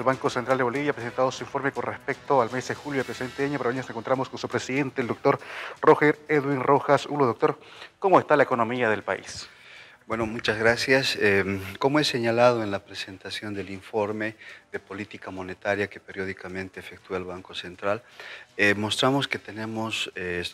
El Banco Central de Bolivia ha presentado su informe con respecto al mes de julio del presente año. Para hoy nos encontramos con su presidente, el doctor Roger Edwin Rojas. Uno, doctor, ¿cómo está la economía del país? Bueno, muchas gracias. Em, como he señalado en la presentación del informe de política monetaria que periódicamente efectúa el Banco Central, eh, mostramos que tenemos, eh,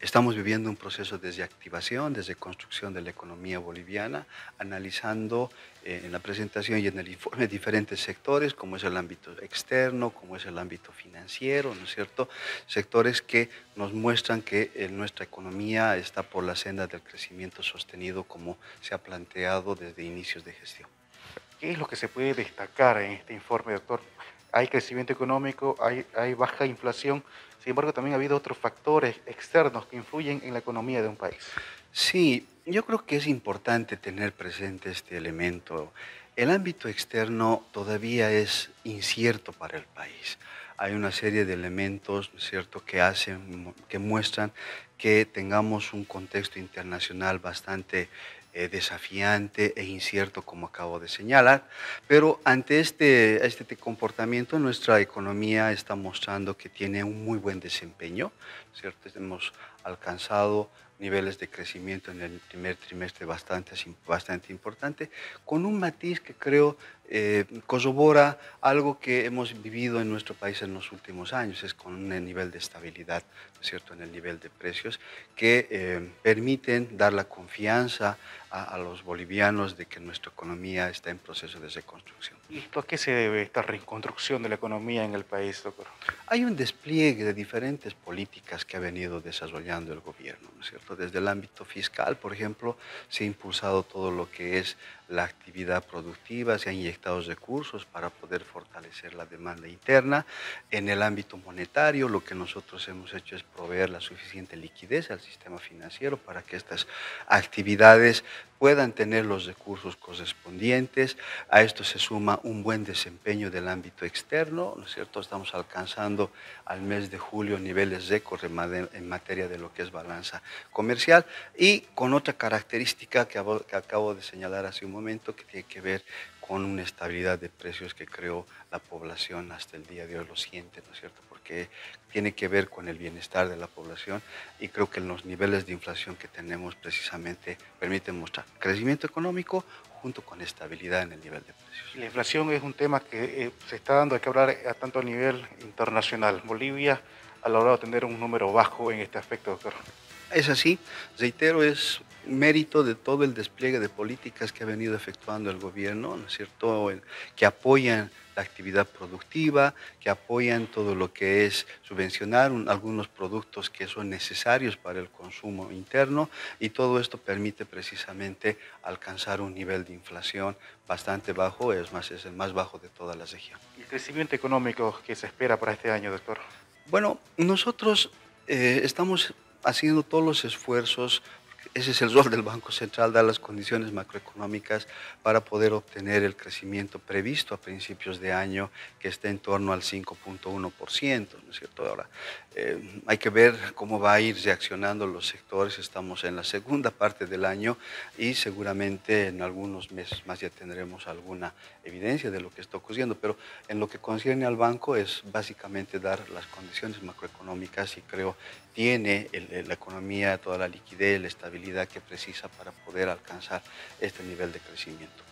estamos viviendo un proceso desde activación, desde construcción de la economía boliviana, analizando eh, en la presentación y en el informe diferentes sectores, como es el ámbito externo, como es el ámbito financiero, ¿no es cierto? Sectores que nos muestran que nuestra economía está por la senda del crecimiento sostenido como se ha planteado desde inicios de gestión. ¿Qué es lo que se puede destacar en este informe, doctor? Hay crecimiento económico, hay, baja inflación, sin embargo también ha habido otros factores externos que influyen en la economía de un país. Sí, yo creo que es importante tener presente este elemento. El ámbito externo todavía es incierto para el país. Hay una serie de elementos, ¿cierto?, que hacen, que muestran que tengamos un contexto internacional bastante eh, desafiante e incierto, como acabo de señalar. Pero ante este, este comportamiento, nuestra economía está mostrando que tiene un muy buen desempeño, ¿cierto? Hemos alcanzado niveles de crecimiento en el primer trimestre bastante, bastante importante, con un matiz que creo eh, corrobora algo que hemos vivido en nuestro país en los últimos años, es con un nivel de estabilidad, cierto?, en el nivel de precios, que eh, permiten dar la confianza a, los bolivianos de que nuestra economía está en proceso de reconstrucción. ¿Y esto a qué se debe esta reconstrucción de la economía en el país, doctor? Hay un despliegue de diferentes políticas que ha venido desarrollando el gobierno, ¿no es cierto? Desde el ámbito fiscal, por ejemplo, se ha impulsado todo lo que es la actividad productiva, se han inyectado recursos para poder fortalecer la demanda interna. En el ámbito monetario, lo que nosotros hemos hecho es proveer la suficiente liquidez al sistema financiero para que estas actividades puedan tener los recursos correspondientes. A esto se suma un buen desempeño del ámbito externo, ¿no es cierto? Estamos alcanzando al mes de julio niveles récord en materia de lo que es balanza comercial y con otra característica que acabo de señalar hace un momento que tiene que ver con una estabilidad de precios que creo la población hasta el día de hoy lo siente, ¿no es cierto? Porque tiene que ver con el bienestar de la población y creo que los niveles de inflación que tenemos precisamente permiten mostrar crecimiento económico junto con estabilidad en el nivel de precios. La inflación es un tema que eh, se está dando, hay que hablar a tanto a nivel internacional. Bolivia ha logrado tener un número bajo en este aspecto, doctor. Es así, reitero, es mérito de todo el despliegue de políticas que ha venido efectuando el gobierno, ¿no es cierto?, que apoyan la actividad productiva, que apoyan todo lo que es subvencionar algunos productos que son necesarios para el consumo interno y todo esto permite precisamente alcanzar un nivel de inflación bastante bajo, es más, es el más bajo de toda la región. ¿Y el crecimiento económico que se espera para este año, doctor? Bueno, nosotros eh, estamos haciendo todos los esfuerzos ese es el rol del Banco Central, dar las condiciones macroeconómicas para poder obtener el crecimiento previsto a principios de año, que está en torno al 5.1%, ¿no es cierto? Ahora, eh, hay que ver cómo va a ir reaccionando los sectores, estamos en la segunda parte del año y seguramente en algunos meses más ya tendremos alguna evidencia de lo que está ocurriendo, pero en lo que concierne al banco es básicamente dar las condiciones macroeconómicas y creo tiene la economía toda la liquidez, la estabilidad que precisa para poder alcanzar este nivel de crecimiento.